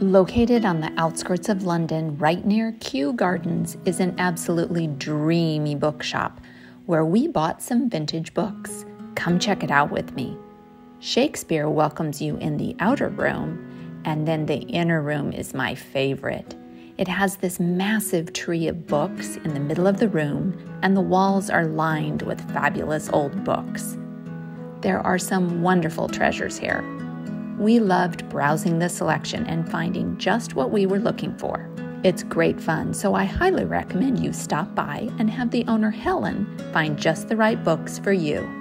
Located on the outskirts of London, right near Kew Gardens, is an absolutely dreamy bookshop where we bought some vintage books. Come check it out with me. Shakespeare welcomes you in the outer room, and then the inner room is my favorite. It has this massive tree of books in the middle of the room, and the walls are lined with fabulous old books. There are some wonderful treasures here. We loved browsing the selection and finding just what we were looking for. It's great fun, so I highly recommend you stop by and have the owner Helen find just the right books for you.